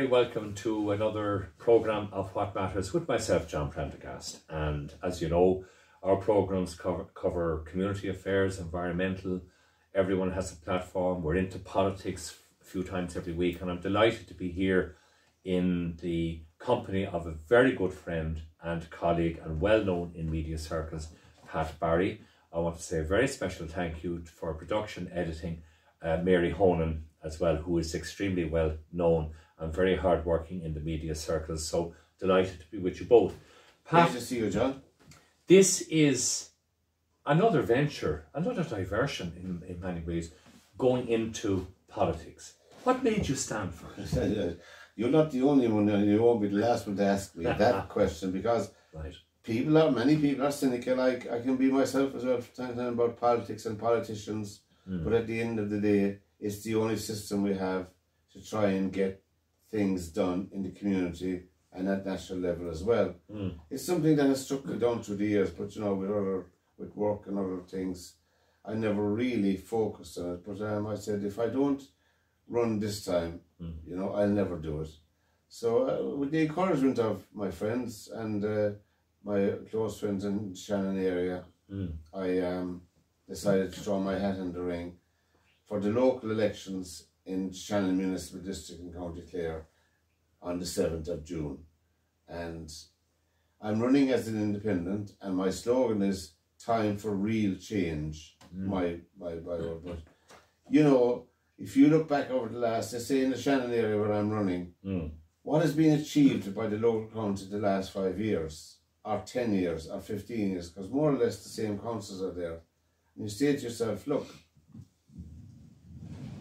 very welcome to another programme of What Matters with myself, John Prendergast. And as you know, our programmes cover, cover community affairs, environmental, everyone has a platform. We're into politics a few times every week, and I'm delighted to be here in the company of a very good friend and colleague and well known in media circles, Pat Barry. I want to say a very special thank you for production, editing, uh, Mary Honan as well, who is extremely well known and very hard working in the media circles. So delighted to be with you both. Pat, Great to see you, John. This is another venture, another diversion in, in many ways, going into politics. What made you stand for it? You're not the only one, and you won't be the last one to ask me that question because right. people are, many people are cynical. I, I can be myself as well, talking about politics and politicians. Mm. But at the end of the day, it's the only system we have to try and get things done in the community and at national level as well. Mm. It's something that has struck me down through the years, but you know, with other with work and other things, I never really focused on it. But um, I said, if I don't run this time, mm. you know, I'll never do it. So, uh, with the encouragement of my friends and uh, my close friends in Shannon area, mm. I um, decided to throw my hat in the ring for the local elections in Shannon Municipal District in County Clare on the 7th of June. And I'm running as an independent and my slogan is time for real change. Mm. My, my, my word. But, you know, if you look back over the last, let's say in the Shannon area where I'm running, mm. what has been achieved by the local council the last five years, or 10 years, or 15 years, because more or less the same councils are there. And you say to yourself, look,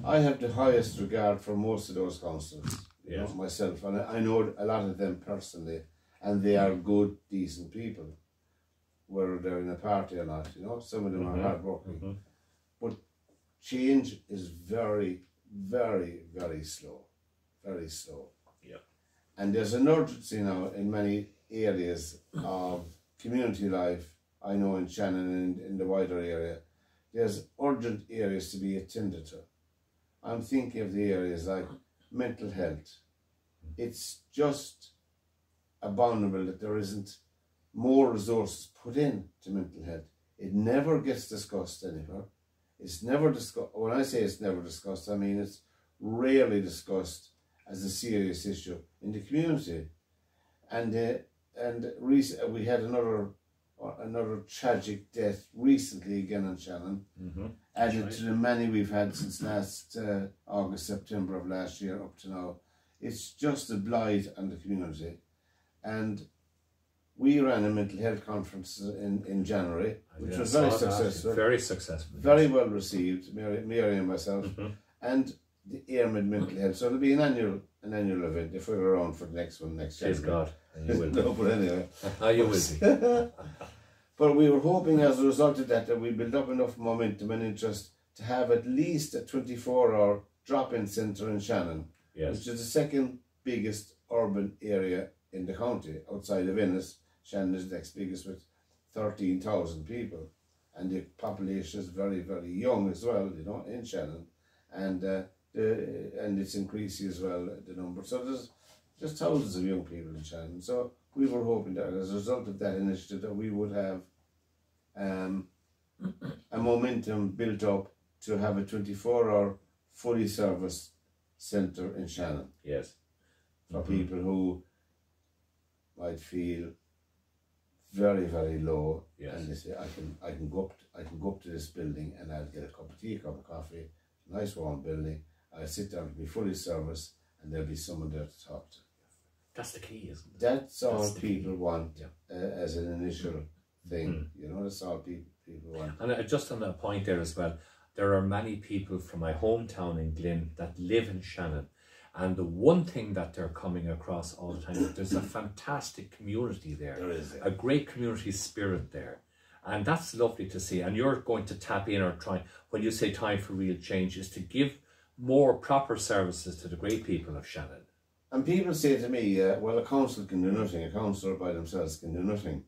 I have the highest regard for most of those councillors, you know, myself, and I know a lot of them personally, and they are good, decent people, whether they're in a party or not. You know, some of them mm-hmm. are hardworking, mm-hmm. but change is very, very, very slow, very slow. Yeah, and there's an urgency now in many areas of community life. I know in Shannon and in the wider area, there's urgent areas to be attended to I'm thinking of the areas like mental health. It's just abominable that there isn't more resources put in to mental health. It never gets discussed anywhere. It's never discussed. When I say it's never discussed, I mean it's rarely discussed as a serious issue in the community. And uh, and we had another another tragic death recently again in Shannon, mm-hmm. added right. to the many we've had since last uh, August, September of last year up to now. It's just a blight on the community. And we ran a mental health conference in, in January, which was very successful. Very successful. Very well received, Mary, Mary and myself. Mm-hmm. And the Airmed Mental Health. So it'll be an annual an annual event if we're around for the next one next year. God. You will. no, but anyway. oh, you will but we were hoping as a result of that that we build up enough momentum and interest to have at least a 24 hour drop in centre in Shannon, yes. which is the second biggest urban area in the county outside of Ennis. Shannon is the next biggest with 13,000 people. And the population is very, very young as well, you know, in Shannon. And uh, the, and it's increasing as well, the number. So there's just thousands of young people in Shannon. So we were hoping that as a result of that initiative that we would have um, a momentum built up to have a 24 hour fully serviced centre in Shannon. Yes. For mm-hmm. people who might feel very, very low yes. and they say, I can I can go up to, I can go up to this building and I'll get a cup of tea, a cup of coffee, nice warm building, I'll sit down to be fully serviced and there'll be someone there to talk to. That's the key, isn't it? That's all that's people want yeah. uh, as an initial thing. Mm. You know, that's all people, people want. And uh, just on that point there as well, there are many people from my hometown in Glin that live in Shannon. And the one thing that they're coming across all the time, is there's a fantastic community there. There is. Yeah. A great community spirit there. And that's lovely to see. And you're going to tap in or try, when you say time for real change, is to give more proper services to the great people of Shannon. And people say to me, uh, well, a council can do nothing, a councillor by themselves can do nothing.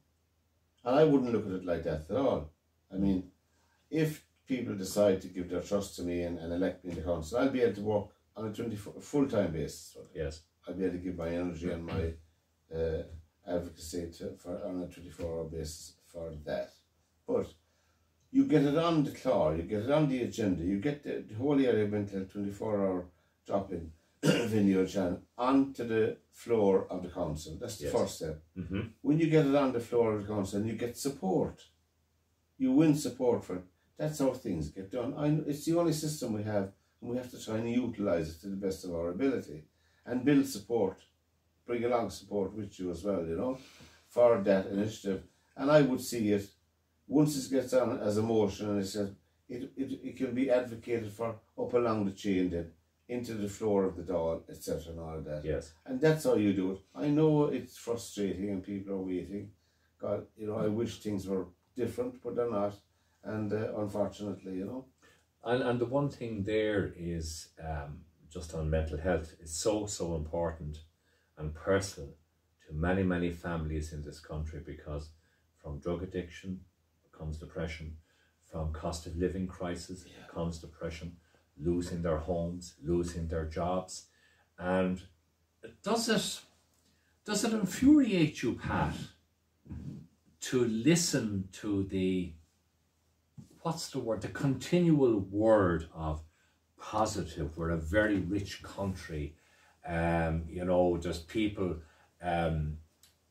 And I wouldn't look at it like that at all. I mean, if people decide to give their trust to me and, and elect me in the council, I'll be able to work on a 24 full-time basis. Yes. I'll be able to give my energy and my uh, advocacy to, for on a 24 hour basis for that. But you get it on the claw, you get it on the agenda, you get the, the whole area mental 24 hour drop in video channel onto the floor of the council. That's the Yes. first step. Mm-hmm. When you get it on the floor of the council and you get support, you win support for it. That's how things get done. I, it's the only system we have, and we have to try and utilise it to the best of our ability and build support, bring along support with you as well, you know, for that initiative. And I would see it once it gets on as a motion and it's a, it, it, it can be advocated for up along the chain then into the floor of the Dáil, etc. and all of that. Yes. And that's how you do it. I know it's frustrating and people are waiting. God, you know, I wish things were different, but they're not. And uh, unfortunately, you know, And and the one thing there is um, just on mental health is so so important and personal to many many families in this country because from drug addiction comes depression, from cost of living crisis comes depression, losing their homes, losing their jobs, and does it does it infuriate you, Pat, to listen to the what's the word? The continual word of positive. We're a very rich country. Um, you know, there's people um,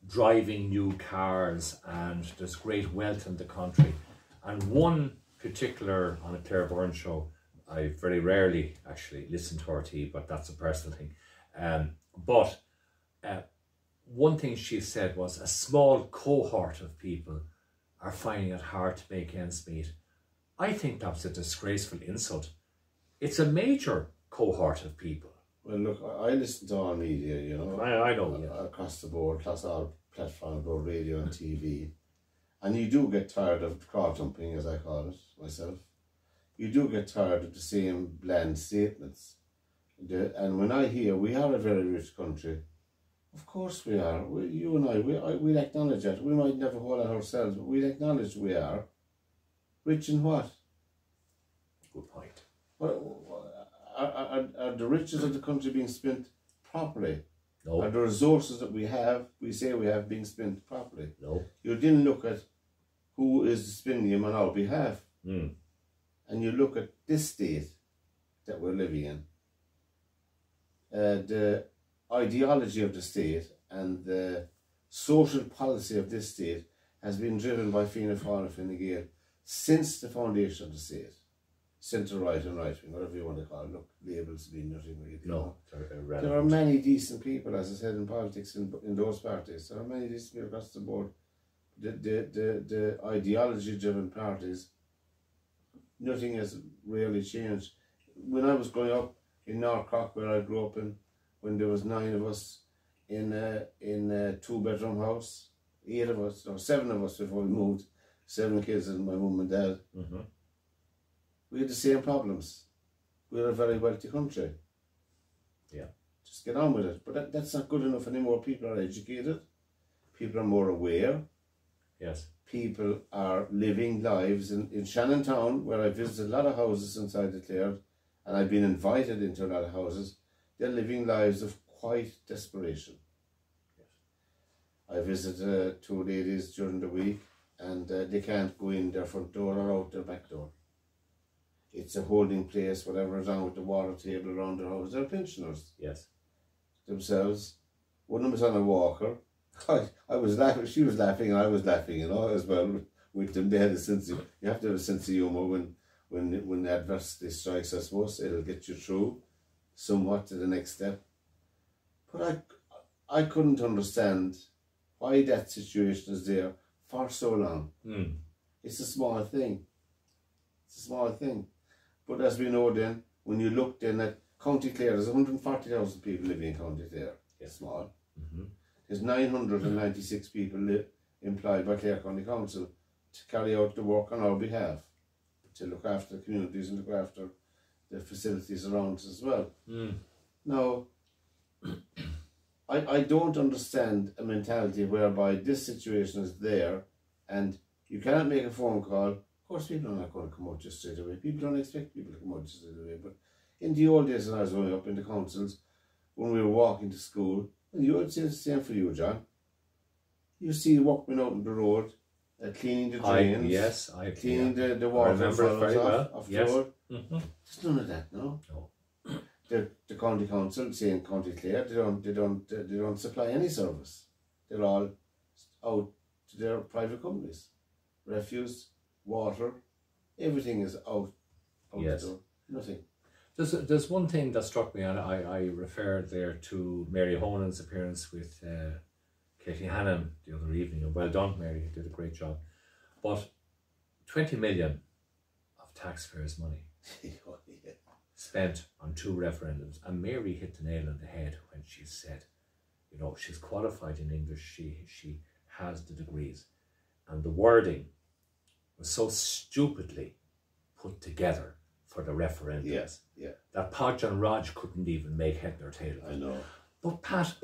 driving new cars and there's great wealth in the country. And one particular on a Claire Byrne show, I very rarely actually listen to RT, but that's a personal thing. Um, but uh, one thing she said was a small cohort of people are finding it hard to make ends meet. I think that's a disgraceful insult. It's a major cohort of people. well, look, I, listen to all media, you know, I, I know, yeah. across the board, across all platforms, both radio and TV. And you do get tired of crowd jumping, as I call it myself. You do get tired of the same bland statements. The, and when I hear we are a very rich country, of course we are. We, you and I, we, I, we'll acknowledge that. We might never hold it ourselves, but we'll acknowledge we are. Rich in what? Good point. What are, are, are the riches of the country being spent properly? No. Are the resources that we have, we say we have, being spent properly? no. You didn't look at who is spending them on our behalf, Mm. And you look at this state that we're living in. Uh, the ideology of the state and the social policy of this state has been driven by Fianna Fáil and Fine Gael since the foundation of the state. Centre right and right wing, whatever you want to call it. Look, labels mean nothing really. No, There are many decent people, as I said, in politics in, in those parties. There are many decent people across the board. The, the, the, the ideology driven parties, nothing has really changed. When I was growing up in North Cork, where I grew up in, when there was nine of us in a, in a two bedroom house, eight of us, or seven of us before we moved, seven kids and my mum and dad, hmm we had the same problems. We're a very wealthy country. Yeah. Just get on with it. But that, that's not good enough anymore. People are educated. People are more aware. Yes. People are living lives in, in Shannon Town, where I visited a lot of houses since I declared, and I've been invited into a lot of houses. They're living lives of quite desperation. Yes. I visited uh, two ladies during the week, and uh, they can't go in their front door or out their back door. It's a holding place, whatever is on with the water table around their house. They're pensioners Yes. themselves. One of them was on a walker. I, I was laughing, she was laughing, and I was laughing, you know, as well with them. They had a sense of, you have to have a sense of humour when, when, when adversity strikes, I suppose. It'll get you through somewhat to the next step. But I, I couldn't understand why that situation is there for so long. Mm. It's a small thing. It's a small thing. But as we know then, when you look then at County Clare, there's 140,000 people living in County Clare. It's small. hmm There's 996 people li- employed by Clare County Council to carry out the work on our behalf, to look after the communities and look after the facilities around us as well. Mm. Now, I, I don't understand a mentality whereby this situation is there and you cannot make a phone call. Of course, people are not going to come out just straight away. People don't expect people to come out just straight away. But in the old days when I was growing up in the councils, when we were walking to school, and you would say the same for you, John. You see workmen out on the road, uh, cleaning the drains. I, yes, I cleaning yeah. the, the water I remember it very off, well. off Yes. road. Mm-hmm. There's none of that, no. No. The, the county council, say in County Clare, they don't they don't they don't supply any service. They're all out to their private companies. Refuse, water, everything is out. out Yes. the door. Nothing. There's, there's one thing that struck me, and I, I referred there to Mary Honan's appearance with uh, Katie Hannon the other evening. And well done, Mary, you did a great job. But 20 million of taxpayers' money spent on two referendums, and Mary hit the nail on the head when she said, you know, she's qualified in English, she, she has the degrees, and the wording was so stupidly put together for the referendums Yes, yeah, that Podge and Rodge couldn't even make head nor tail of I know. But Pat,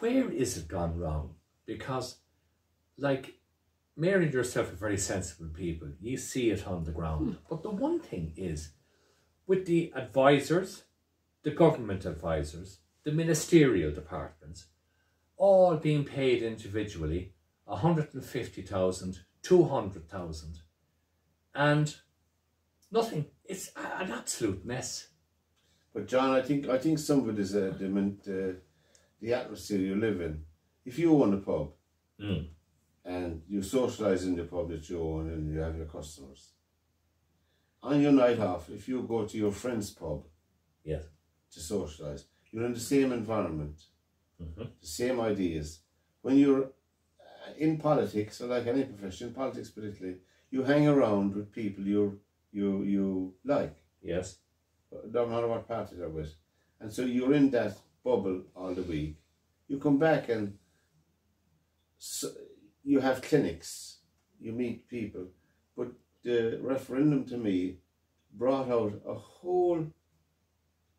where is it gone wrong? Because, like, Mary and yourself are very sensible people. You see it on the ground. Hmm. But the one thing is, with the advisors, the government advisors, the ministerial departments, all being paid individually 150,000, 200,000, and nothing. It's an absolute mess. But John, I think I think some of it is uh, the men- the atmosphere you live in. If you own a pub Mm. and you socialise in the pub that you own and you have your customers, on your night off, if you go to your friend's pub Yes. to socialise, you're in the same environment, Mhm. the same ideas. When you're uh, in politics, or like any profession, politics particularly, you hang around with people you you you like. Yes. no matter what party they're with. And so you're in that bubble all the week. You come back and so you have clinics, you meet people. But the referendum to me brought out a whole,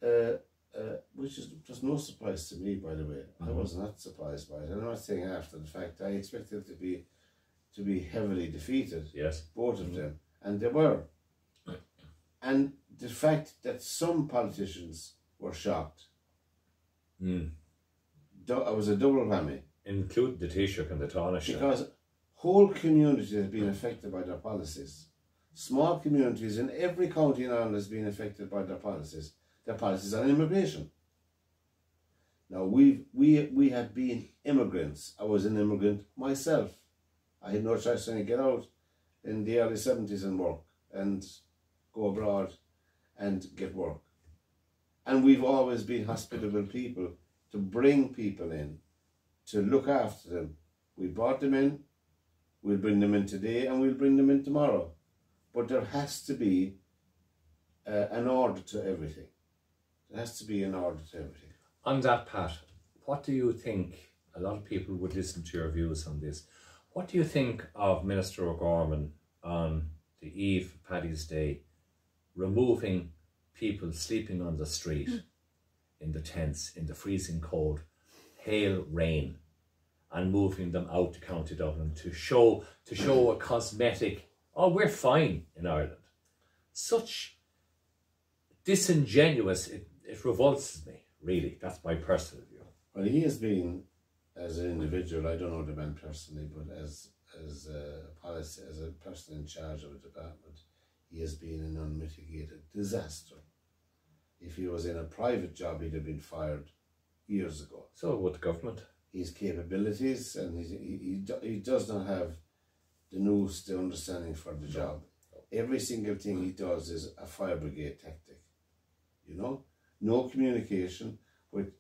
uh, uh, which is just no surprise to me, by the way. I Mhm. was not surprised by it. I'm not saying after the fact. I expected to be to be heavily defeated Yes. both of them, and they were. And the fact that some politicians were shocked, Mm. it was a double whammy Include the Taoiseach and the Taoiseach. because whole communities have been affected by their policies. Small communities in every county in Ireland has been affected by their policies. Their policies on immigration. Now we've we we have been immigrants. I was an immigrant myself. I had no choice to get out in the early seventies and work and go abroad and get work. And we've always been hospitable people to bring people in, to look after them. We brought them in, we'll bring them in today and we'll bring them in tomorrow. But there has to be uh, an order to everything. There has to be an order to everything. On that, Pat, what do you think? A lot of people would listen to your views on this. What do you think of Minister O'Gorman on the eve of Paddy's Day removing people sleeping on the street hmm. in the tents in the freezing cold, hail, rain, and moving them out to County Dublin to show to show a cosmetic? Oh, we're fine in Ireland. Such disingenuous. It, it revolts me. Really, that's my personal view. Well, he has been, as an individual, I don't know the man personally, but as as a policy, as a person in charge of a department, he has been an unmitigated disaster. If he was in a private job, he'd have been fired years ago. So would the government. His capabilities, and he, he, he, he does not have the nous, the understanding for the job. Every single thing he does is a fire brigade tactic. You know, no communication. With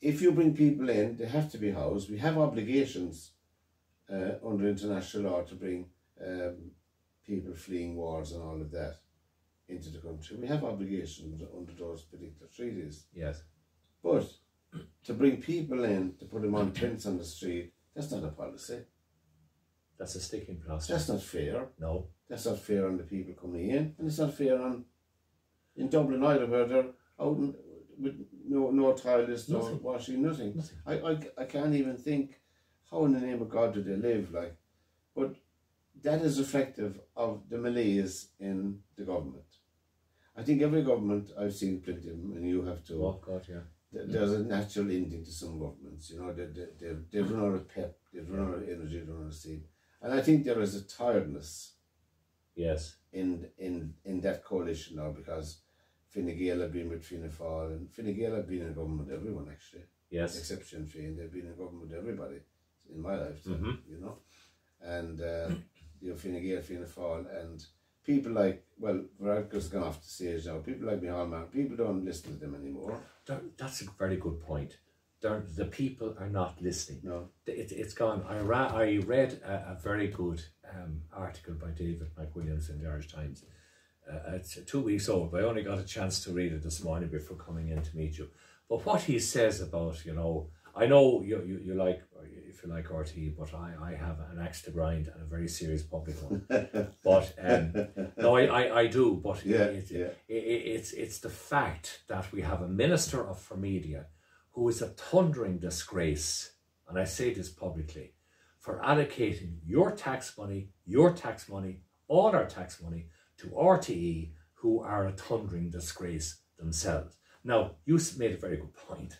if you bring people in, they have to be housed. We have obligations uh, under international law to bring um, people fleeing wars and all of that into the country. We have obligations under those particular treaties. Yes. But to bring people in, to put them on tents on the street, that's not a policy. That's a sticking plaster. That's not fair. no. That's not fair on the people coming in, and it's not fair on in Dublin either, where they're out in, with no no toilets, no Nothing. washing, nothing. Nothing. I, I I can't even think how in the name of God do they live like, but that is reflective of the malaise in the government. I think every government I've seen plenty of them, and you have to. Oh God, yeah. there's a natural ending to some governments. You know, they, they, they've, they've run out of pep, they've run out of energy, they've run out of steam. And I think there is a tiredness Yes. in in in that coalition now because Fine Gael have been with Fianna Fáil and Fine Gael have been in government with everyone actually, Yes. except Sinn Féin. They've been in government with everybody in my lifetime, Mhm. you know. And uh, you know, Fine Gael, Fianna Fáil, and people like well, Varadkar's gone off the stage now. People like Micheál Martin, people don't listen to them anymore. That's a very good point. The people are not listening. No, It, it's gone. I, ra- I read a, a very good um, article by David McWilliams in the Irish Times. Uh, it's two weeks old, but I only got a chance to read it this morning before coming in to meet you. But what he says about, you know, I know you, you, you like, if you like RT, but I, I have an axe to grind and a very serious public one. but um, no, I, I, I do. But Yeah, it, yeah. It, it, it's it's the fact that we have a minister of for media who is a thundering disgrace, and I say this publicly, for allocating your tax money, your tax money, all our tax money to RTE, who are a thundering disgrace themselves. Now, you made a very good point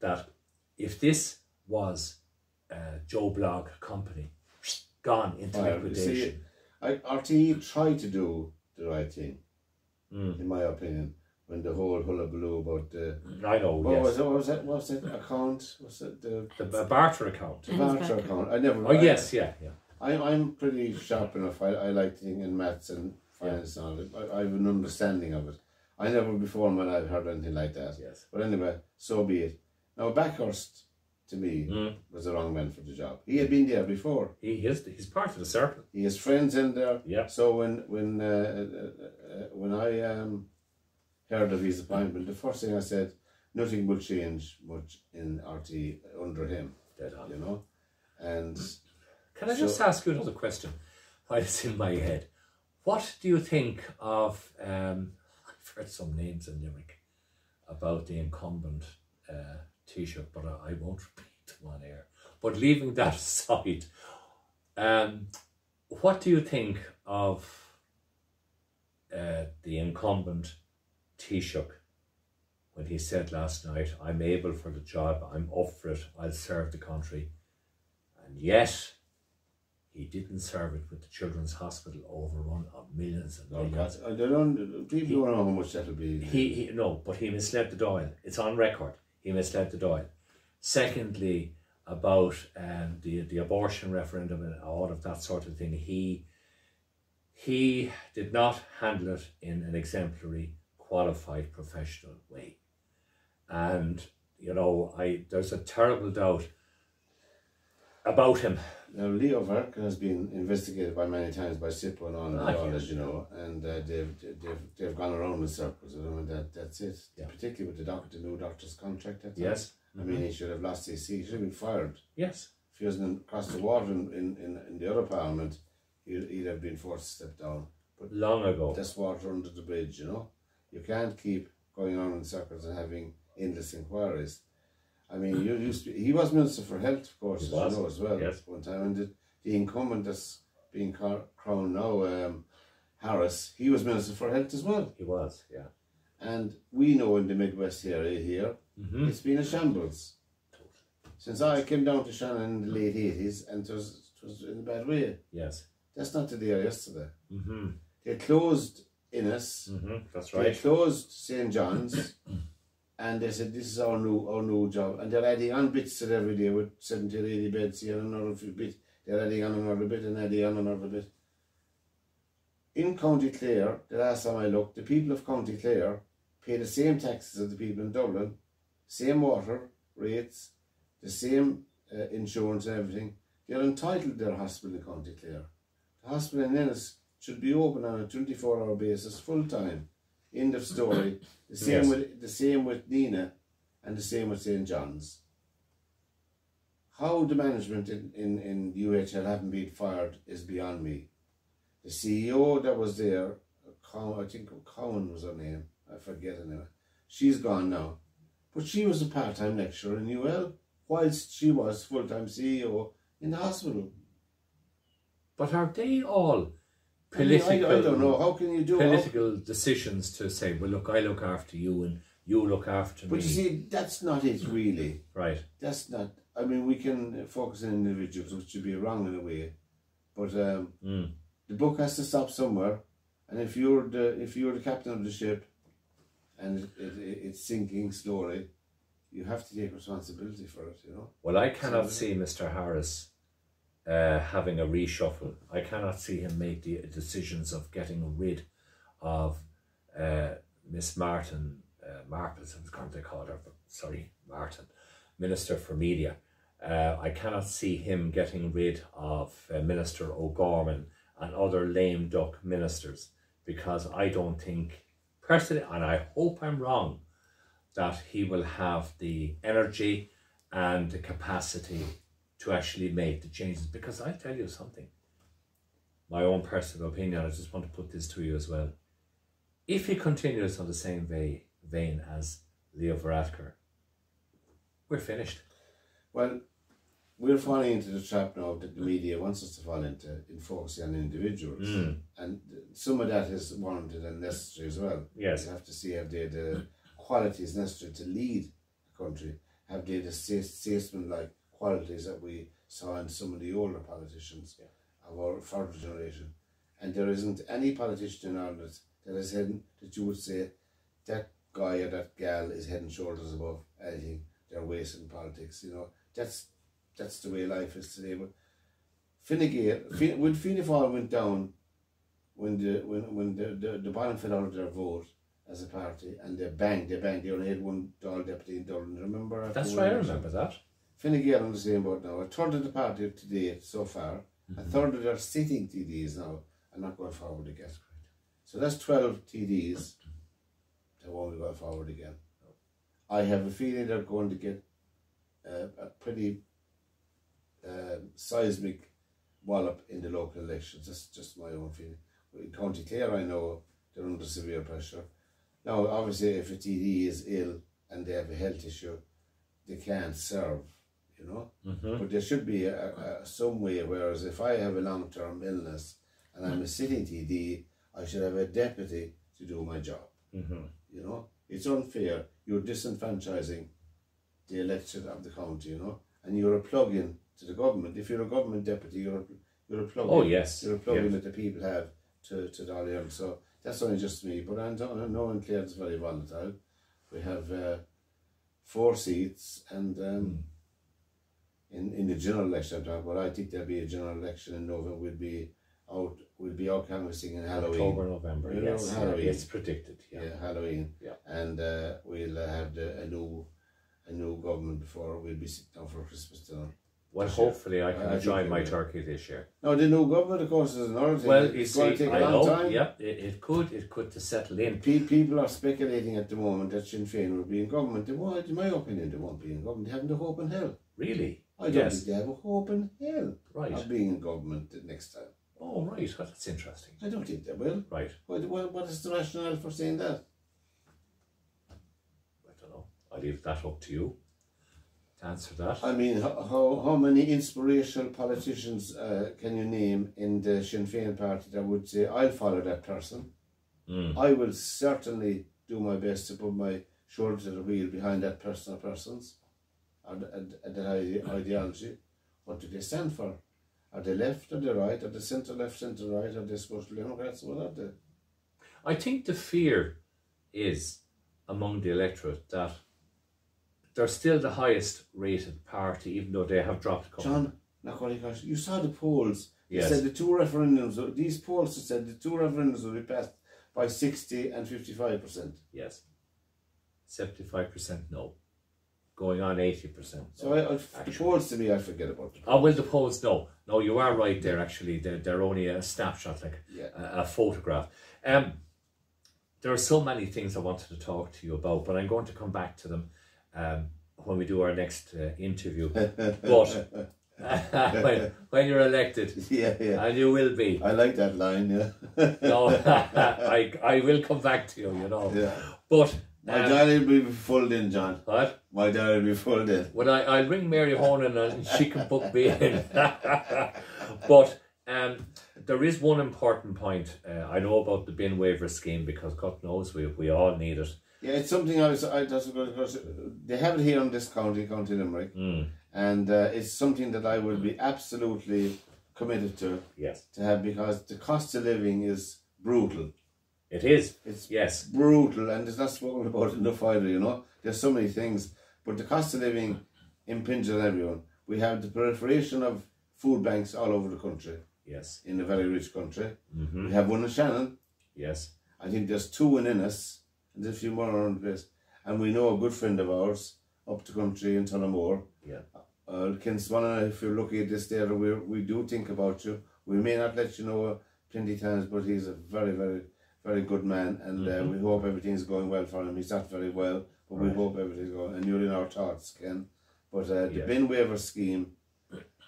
that if this was uh, Joe Blog company gone into Well, you see, liquidation, I, RTE tried to do the right thing, Mm. in my opinion, when the whole hullabaloo about the I know, what yes, was it? What was that? What was that account? Was it the the b- barter account. the voucher account? I never. Oh I- yes, yeah, yeah. I, I'm pretty sharp enough. I, I like to think in maths and finance and all that. I, I have an understanding of it. I never before in my life heard anything like that. Yes. But anyway, so be it. Now Bakhurst, to me, Mm. was the wrong man for the job. He had been there before. He is he's part of the circle. He has friends in there. Yeah. So when when uh, uh, uh, when I um, heard of his appointment, the first thing I said, nothing will change much in RT under him. Dead on. You know, and Can I just So- ask you another question while it's in my head? What do you think of, um, I've heard some names in Limerick about the incumbent uh, Taoiseach, but I, I won't repeat them on air. But leaving that aside, um, what do you think of uh, the incumbent Taoiseach when he said last night, I'm able for the job, I'm up for it, I'll serve the country, and yet he didn't serve it with the Children's Hospital overrun of millions and millions. God, I don't. People don't know how much that'll be. He, he no, but he misled the Dáil. It's on record. He misled the Dáil. Secondly, about um, the the abortion referendum and all of that sort of thing, he he did not handle it in an exemplary, qualified, professional way, and you know, I there's a terrible doubt about him. Now, Leo Varadkar has been investigated by many times by SIPO and all of Ah, that, as you know, and uh, they've, they've they've gone around in circles. I mean, that that's it. Yeah. Particularly with the doctor, the new doctor's contract. Yes, I mean, he should have lost his seat. He should have been fired. yes, If he wasn't across the water in, in, in, in the other parliament, he'd, he'd have been forced to step down. But long ago. That's water under the bridge, you know. You can't keep going on in circles and having endless inquiries. I mean, you used to, he was Minister for Health, of course, He as you know, as well, yes. one time. And the, the incumbent that's being cro- crowned now, um, Harris, he was Minister for Health as well. He was, yeah. And we know in the Midwest area here, Mm-hmm. it's been a shambles. Since I came down to Shannon in the late 80s, and it was, it was in a bad way. Yes. That's not today or yesterday. Mm-hmm. They closed Ennis, Mm-hmm. That's they right. closed St. John's, and they said, This is our new our new job. And they're adding on bits to it every day with 70 or 80 beds here, another few bit. They're adding on another bit and adding on another bit. In County Clare, the last time I looked, the people of County Clare pay the same taxes as the people in Dublin, same water rates, the same uh, insurance and everything. They're entitled to their hospital in County Clare. The hospital in Ennis should be open on a 24 hour basis full time. End of story. The same Yes. with the same with Nenagh and the same with St. John's. How the management in, in, in UHL haven't been fired is beyond me. The CEO that was there, I think Cowan was her name, I forget her name. She's gone now. But she was a part time lecturer in UL, whilst she was full time CEO in the hospital. But are they all political? I, I don't know. How can you do political decisions to say, well, look, I look after you, and You look after But me. But you see, that's not it really. right. That's not. I mean, we can focus on individuals, which would be wrong in a way, but um, Mm. the book has to stop somewhere. And if you're the if you're the captain of the ship, and it, it, it's sinking slowly, you have to take responsibility for it. You know. Well, I cannot So- see Mr. Harris uh, having a reshuffle. I cannot see him make the decisions of getting rid of uh, Miss Martin, uh, Marples, I was going to call her, sorry, Martin, Minister for Media. Uh, I cannot see him getting rid of uh, Minister O'Gorman and other lame duck ministers because I don't think, personally, and I hope I'm wrong, that he will have the energy and the capacity to actually make the changes. Because I tell you something, my own personal opinion, I just want to put this to you as well. If he continues on the same vein, vein as Leo Varadkar, we're finished. Well, we're falling into the trap now that the media wants us to fall into in focusing on individuals, Mm. and some of that is warranted and necessary as well. Yes. You have to see have they the qualities necessary to lead a country. Have they the statesman-like qualities that we saw in some of the older politicians of our further generation? And there isn't any politician in Ireland that is heading that you would say that guy or that gal is head and shoulders above anything. They're wasting politics. You know that's that's the way life is today. But Fine Gael, Fine, when Fianna Fáil went down, when the when when the, the, the bottom fell out of their vote as a party, and they banged, they banged, they only had one Dáil deputy in Dublin. Remember? That's right, I remember that. Fine Gael on the same boat now. A third of the party to date so far, a third of their sitting TDs now are not going forward again. So that's 12 TDs that won't be going forward again. I have a feeling they're going to get uh, a pretty um seismic wallop in the local elections. That's just my own feeling. In County Clare, I know they're under severe pressure. Now, obviously, if a TD is ill and they have a health issue, they can't serve, you know. Mm-hmm. But there should be a, a, some way, whereas if I have a long term illness and I'm a sitting TD, I should have a deputy to do my job. Mm-hmm. You know, it's unfair. You're disenfranchising the electorate of the county, you know, and you're a plug in to the government. If you're a government deputy, you're a, you're a plug Oh, yes. You're a plug in Yeah. that the people have to, to Dolly So that's only just me. But I don't know in Clare it's very volatile. We have uh, four seats and um, in, in the general election, I'm talking about, I think there'll be a general election in November. We'll be out, we'll be out canvassing in Halloween. October, November, You know, yes. Halloween. it's predicted, yeah. Yeah, Halloween. Yeah. And uh, we'll have the, a new a new government before we'll be sitting down for Christmas dinner. Well, This year. hopefully I can I enjoy my turkey this year. Now the new government, of course, is another thing. Well, it's going to take I a long know, time. yeah, it, it could, it could to settle in. Pe- People are speculating at the moment that Sinn Féin will be in government. They won't, in my opinion, they won't be in government. They haven't a hope in hell. Really? I don't Yes. think they have a hope in hell Right. of being in government next time. Oh, right. Well, that's interesting. I don't think they will. Right. What, what, what is the rationale for saying that? I don't know. I'll leave that up to you to answer that. I mean, how, how, how many inspirational politicians uh, can you name in the Sinn Féin party that would say, I'll follow that person? Mm. I will certainly do my best to put my shoulder to the wheel behind that person or persons and, and that ideology. What do they stand for? Are they left or the right? Are they centre left, centre right? Are they social democrats? What are they? I think the fear is among the electorate that they're still the highest rated party, even though they have dropped. John, you saw the polls. They Yes. said the two referendums, these polls said the two referendums will be passed by 60 and 55%. Yes. 75% no. Going on 80%. So I, I, the polls to me, I forget about them. Oh, well, the polls, no. No, you are right there, actually. They're, they're only a snapshot, like Yeah. a, a photograph. Um, there are so many things I wanted to talk to you about, but I'm going to come back to them um, when we do our next uh, interview. but when, when you're elected, yeah, yeah. and you will be, I like that line, yeah. no, I, I will come back to you, you know. yeah. But, My um, diary will be full in, John. what? My diary will be full in. When I, I'll ring Mary Honan and she can book me in. but um, there is one important point. Uh, I know about the bin waiver scheme because God knows we, we all need it. Yeah, it's something I was. I just because they have it here in this county, County Limerick, Mm. and uh, it's something that I would be absolutely committed to Yes, to have because the cost of living is brutal. It is. It's Yes, brutal, and it's not spoken about enough either. You know, there's so many things, but the cost of living impinges on everyone. We have the proliferation of food banks all over the country yes, in a very rich country. hmm We have one in Shannon. yes, I think there's two in Ennis, and there's a few more around the place. And we know a good friend of ours up the country in Tullamore. yeah, Uh, Ken Swannon, if you're looking at this there, we, we do think about you. We may not let you know uh, plenty times, but he's a very, very, very good man. And uh, we hope everything is going well for him. He's not very well, but we Right. hope everything's going And you're in our thoughts, Ken. But uh, the Yeah. bin waiver scheme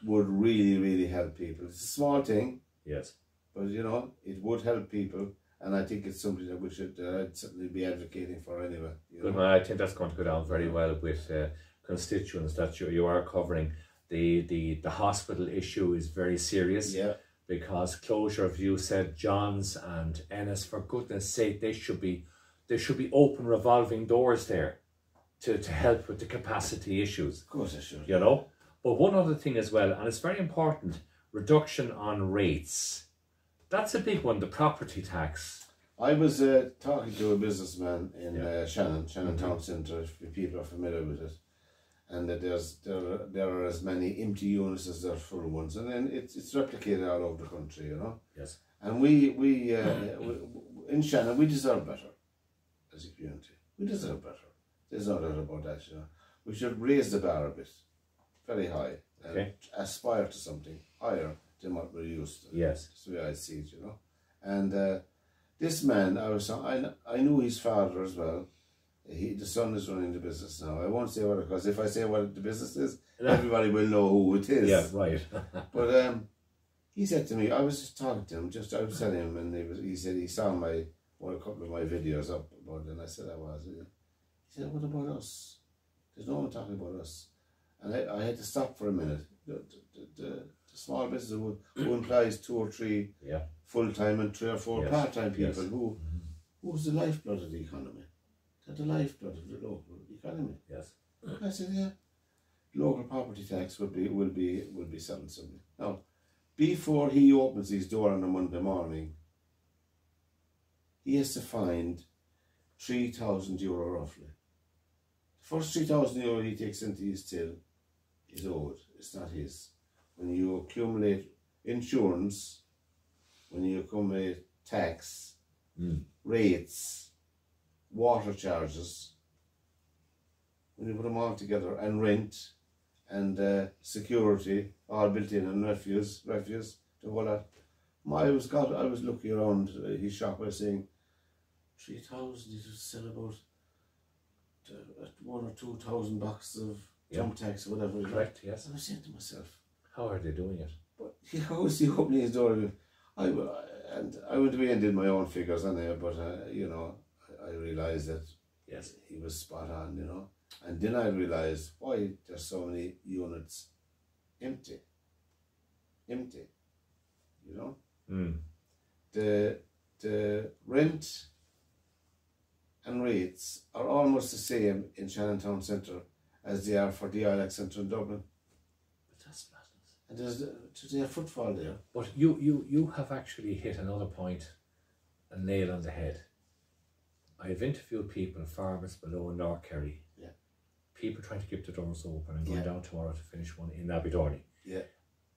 would really, really help people. It's a small thing, yes. but you know, it would help people. And I think it's something that we should uh, I'd certainly be advocating for anyway. You Good know? man. I think that's going to go down very well with uh, constituents that you, you are covering. The, the the hospital issue is very serious Yeah, because closure of you said Johns and Ennis for goodness sake they should be there should be open revolving doors there to, to help with the capacity issues. of course I should. you know. But one other thing as well, and it's very important, reduction on rates. That's a big one, the property tax. I was uh, talking to a businessman in Yeah. uh, Shannon, Shannon Town Centre, if people are familiar with it, and that there's there are, there are as many empty units as there are full ones, and then it's it's replicated all over the country, you know. Yes. And we we, uh, we in Shannon we deserve better as a community. We deserve better. There's no doubt about that, you know. We should raise the bar a bit, very high, and Okay. aspire to something higher than what we're used to. Yes. That's the way I see it, you know. And uh, this man, I was, I, I knew his father as well. He, the son is running the business now. I won't say what it because if I say what the business is, everybody will know who it is. Yeah, right. But um, he said to me, I was just talking to him, just I was telling him, and he was, he said he saw my one a couple of my videos up about it, and I said I was. He said, "What about us? There's no one talking about us." And I, I had to stop for a minute. The, the, the, the small business who, who employs two or three yeah. full time and three or four Yes, part time people yes. Mm-hmm. who who's the lifeblood of the economy. They're the lifeblood of the local economy. Yes. I said, yeah. Local property tax will be will be will be something something. Now, before he opens his door on a Monday morning, he has to find three thousand euro roughly. The first three thousand euro he takes into his till is owed. It's not his. When you accumulate insurance, when you accumulate tax, Mm. rates, water charges, when you put them all together, and rent, and uh, security, all built in, and refuse, refuse, the whole lot. My, I was got, I was looking around uh, his shop. I was saying, three thousand. He would sell about uh, one or two thousand boxes of Yeah. jump tax or whatever. Correct, yes. And I was saying to myself, How are they doing it? but he always he opening his door. I and I went away and did my own figures on there, but uh, you know, I, I realized that Yes. he was spot on, you know. And then I realized why there's so many units empty. Empty. You know? Mm. The the rent and rates are almost the same in Shannon Town Centre as they are for the Ilac Centre in Dublin. But that's madness. And there's there's a footfall there. But you, you, you have actually hit another point, a nail on the head. I have interviewed people, farmers below in North Kerry. Yeah. People trying to keep the doors open and going Yeah. down tomorrow to finish one in Abbeydorney. Yeah.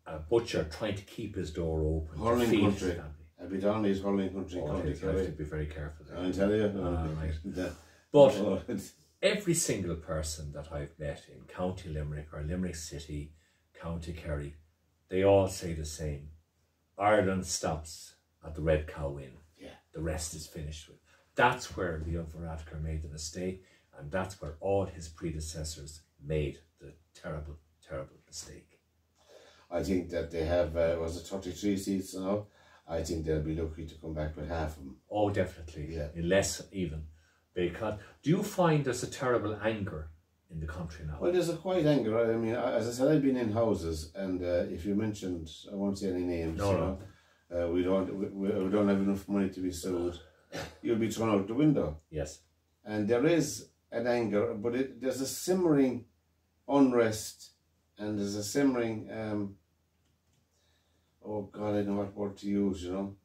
A butcher trying to keep his door open. Hurling country. Abbeydorney is hurling country Oh, county you have to be very careful there. I tell you. Ah, right. But oh, every single person that I've met in County Limerick or Limerick City, County Kerry, they all say the same. Ireland stops at the Red Cow Inn. Yeah. The rest is finished with. That's where Leon Varadkar made the mistake, and that's where all his predecessors made the terrible, terrible mistake. I think that they have, uh, was it 33 seats now? I think they'll be lucky to come back with half of them. Oh, definitely. Yeah. Less even. Because do you find there's a terrible anger in the country now? Well, there's a quite anger. I mean, as I said, I've been in houses, and uh, if you mentioned, I won't say any names. No, you no. know, uh, we don't, we, we don't have enough money to be sued. You'll be thrown out the window. yes. and there is an anger, but it, there's a simmering unrest, and there's a simmering. Um, oh God, I don't know what word to use. You know,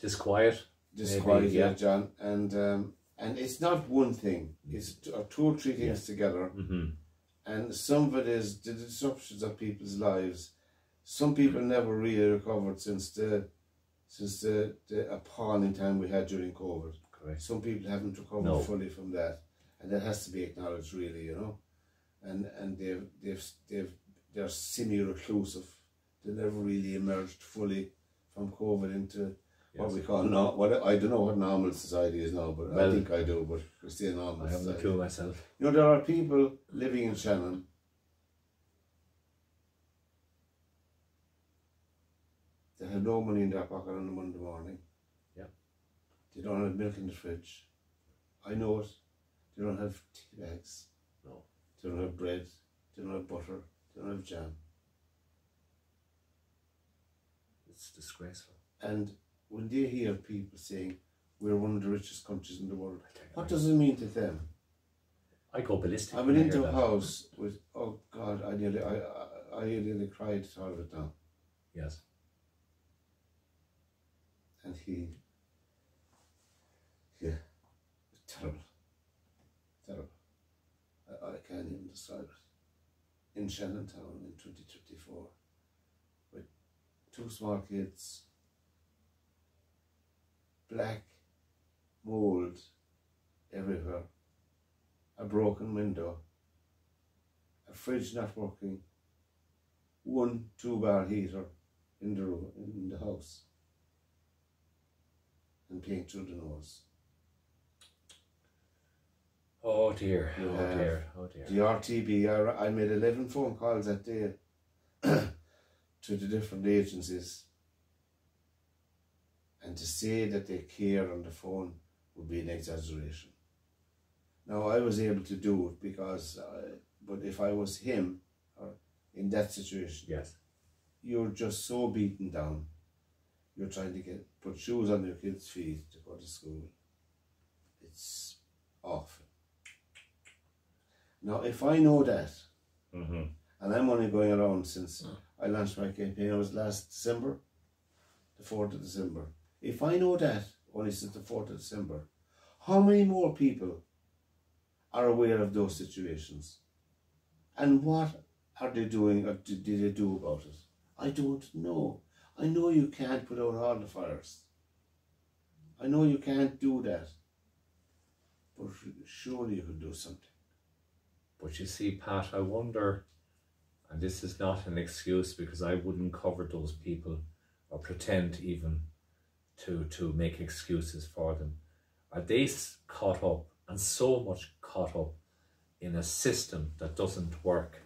disquiet. Disquiet, maybe, yeah. John, and um, and it's not one thing; it's two or three things yeah. together. Mm-hmm. And some of it is the disruptions of people's lives. Some people never really recovered since the since the, the appalling time we had during COVID. Correct. Some people haven't recovered no. fully from that, and that has to be acknowledged, really, you know. And and they've they've they've they're semi-reclusive. They never really emerged fully from COVID into yes. what we call not what I don't know what normal society is now, but well, I think I do. But we're still normal. I haven't a clue myself. You know, there are people living in Shannon They have no money in their pocket on the Monday morning. Yeah. They don't have milk in the fridge. I know it. They don't have tea bags. No. They don't have bread. They don't have butter. They don't have jam. It's disgraceful. And when they hear people saying, we're one of the richest countries in the world, what does it mean to them? I go ballistic. I went into a house with, oh God, I nearly, I, I, I nearly cried out of it now. Yes and he, yeah, terrible, terrible. I, I can't even describe it. In Shannontown in 2024, with two small kids, black mold everywhere, a broken window, a fridge not working, one two bar heater in the room, in the house and paying through the nose. Oh dear, oh dear, oh dear. The RTB, I, I made 11 phone calls that day to the different agencies. And to say that they care on the phone would be an exaggeration. Now, I was able to do it because, uh, but if I was him, or in that situation, yes, you're just so beaten down you're trying to get put shoes on your kids' feet to go to school. It's awful. Now, if I know that, mm-hmm. and I'm only going around since mm. I launched my campaign, it was last December, the 4th of December. If I know that only since the 4th of December, how many more people are aware of those situations? And what are they doing or did they do about it? I don't know. I know you can't put out all the fires. I know you can't do that. But surely you could do something. But you see, Pat, I wonder, and this is not an excuse because I wouldn't cover those people or pretend even to, to make excuses for them. Are they caught up and so much caught up in a system that doesn't work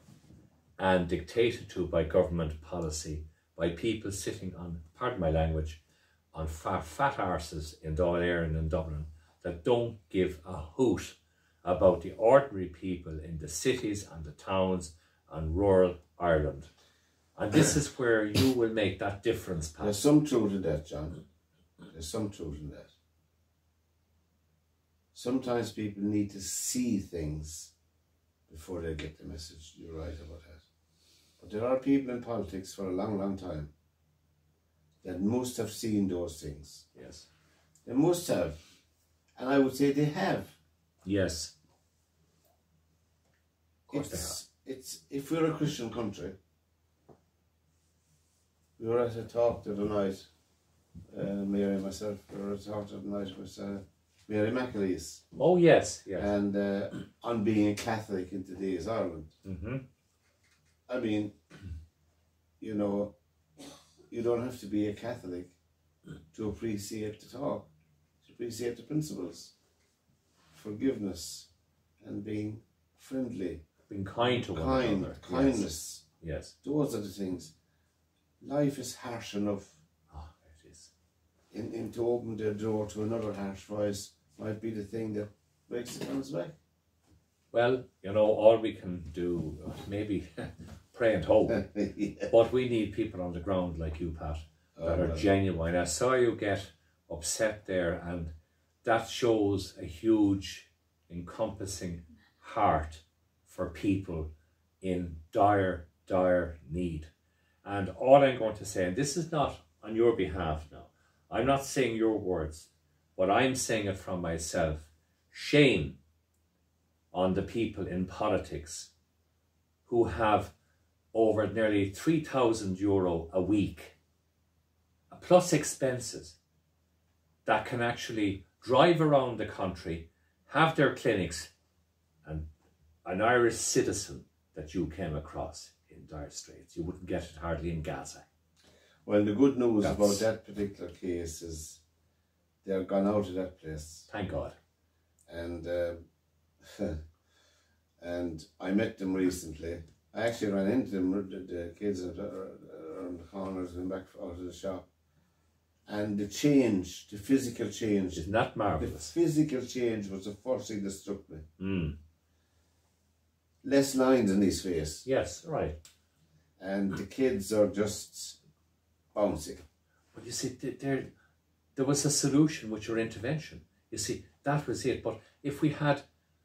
and dictated to by government policy by people sitting on, pardon my language, on fat, fat arses in Dáil Éireann and Dublin that don't give a hoot about the ordinary people in the cities and the towns and rural Ireland. And this is where you will make that difference, Pat. There's some truth in that, John. There's some truth in that. Sometimes people need to see things before they get the message. You're right about that. But there are people in politics for a long, long time that must have seen those things. Yes. They must have. And I would say they have. Yes. Of course it's, they have. It's, if we're a Christian country, we were at a talk the other night, uh, Mary and myself, we were at a talk the other night with uh, Mary McAleese. Oh, yes, yes. And uh, on being a Catholic in today's Ireland. Mm-hmm. I mean, you know, you don't have to be a Catholic to appreciate the talk, to appreciate the principles, forgiveness, and being friendly, being kind to one kind, another, kindness. Yes. yes, those are the things. Life is harsh enough. Oh, it is. In, in to open the door to another harsh voice might be the thing that breaks the camel's back. Well, you know, all we can do, maybe pray and hope. yeah. But we need people on the ground like you, Pat, that oh, are genuine. I saw you get upset there, and that shows a huge encompassing heart for people in dire, dire need. And all I'm going to say, and this is not on your behalf now, I'm not saying your words, but I'm saying it from myself. Shame on the people in politics who have over nearly 3,000 euro a week, plus expenses, that can actually drive around the country, have their clinics, and an Irish citizen that you came across in dire straits. You wouldn't get it hardly in Gaza. Well, the good news That's... about that particular case is they're gone out of that place. Thank God. And uh, and I met them recently. I actually ran into them, the, the kids around the corners and back out of the shop. And the change, the physical change. Isn't that marvellous? The physical change was the first thing that struck me. Mm. Less lines in his face. Yes, right. And the kids are just bouncing. But you see, there, there was a solution with your intervention. You see, that was it. But if we had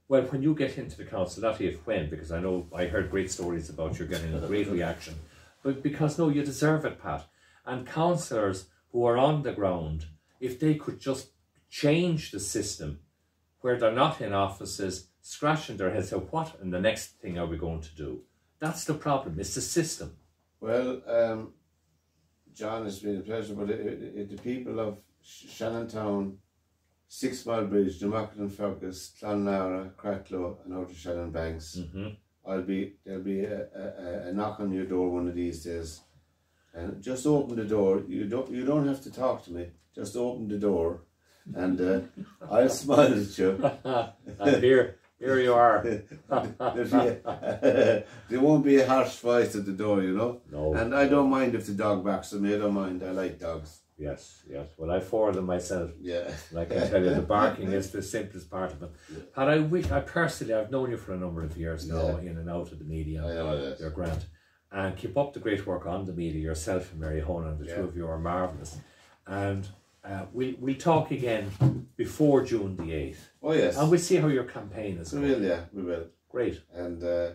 well, when you get into the council, not if when, because I know I heard great stories about you getting a great reaction, but because no, you deserve it, Pat. And councillors who are on the ground, if they could just change the system where they're not in offices scratching their heads, so what and the next thing are we going to do? That's the problem. It's the system. Well, um, John, it's been a pleasure, but it, it, it, the people of Shannontown Six Mile Bridge, Newmarket Fergus, Clonlara, Cratloe, and out to Shannon Banks. Mm-hmm. I'll be there'll be a, a, a, knock on your door one of these days, and just open the door. You don't you don't have to talk to me. Just open the door, and uh, I'll smile at you. and here here you are. there won't be a harsh voice at the door, you know. No. And I don't mind if the dog barks at me. I don't mind. I like dogs. Yes, yes. Well, I four them myself. Yeah. And I can tell you, the barking is the simplest part of it. Yeah. And I wish, I personally, I've known you for a number of years now, yeah. in and out of the media. I know it is. You're grand. And keep up the great work on the media, yourself and Mary Honan, the yeah. two of you are marvellous. And uh, we, we'll talk again before June the 8th. Oh, yes. And we'll see how your campaign is we going. We will, yeah, we will. Great. And uh,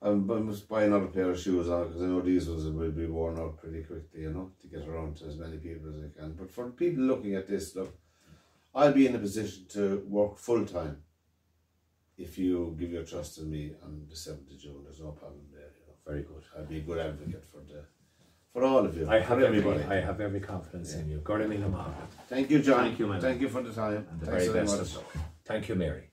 Um, I must buy another pair of shoes uh, on because I know these ones will be worn out pretty quickly, you know, to get around to as many people as I can. But for people looking at this, look, I'll be in a position to work full time if you give your trust in me on the 7th of June. There's no problem there, you know. Very good. I'll be a good advocate for the for all of you. I have everybody. I have every confidence yeah. in you. Gordy Thank you, John. Thank you, man. Thank you for the time. And the Thanks very best of luck. Thank you, Mary.